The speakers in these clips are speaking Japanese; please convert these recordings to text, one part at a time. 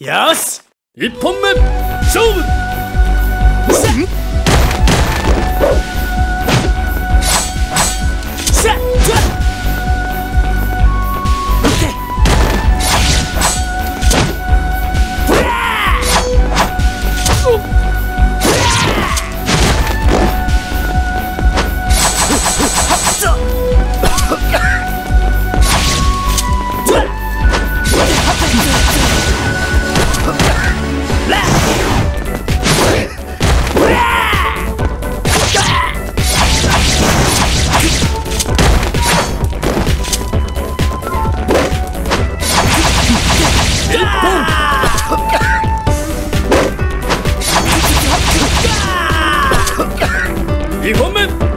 よし !1 本目!勝負! Be woman!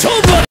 勝負